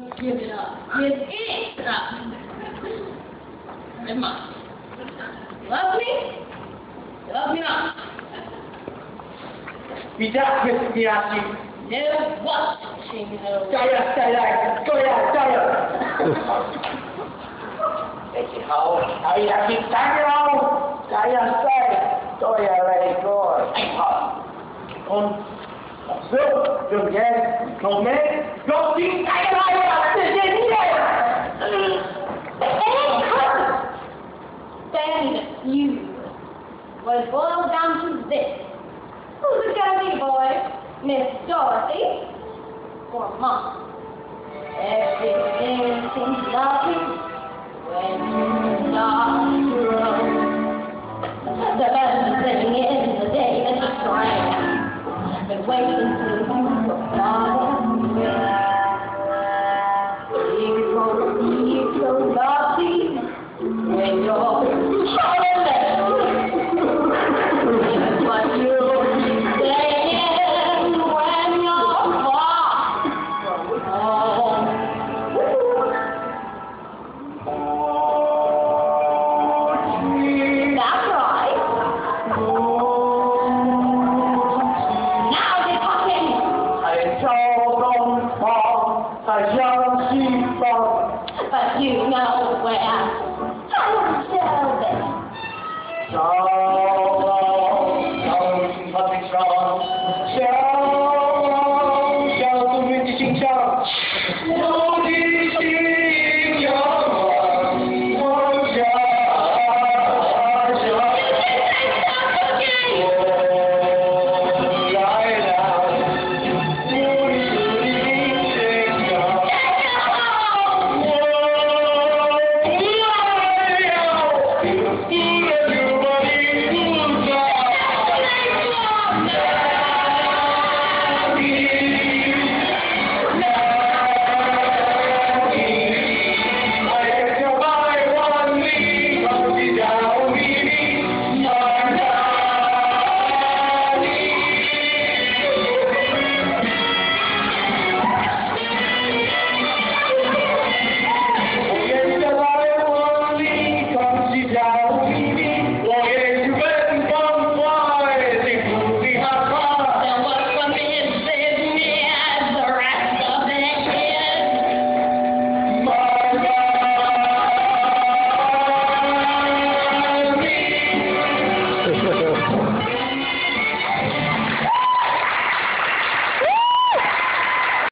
Give it up. Give it up. Come on. Love me? Love me not. Widziałeś przyjaciół. No watching no. Czaja, czaja, czaja, czaja. Wiecie, hał, a jaki tagrał, czaja, czaja, to ja rejko. Ej, hał. On, był, był nie, no my, no ty, czaja, czaja, was boiled down to this. Who's it gonna be, boy? Miss Dorothy or Mom? Everything seems lovely when you start to grow. The best thing is the day that you sprang. Been waiting till you far away. It won't be when you're I shall see Father. But you know where I shall be. Shall, shall.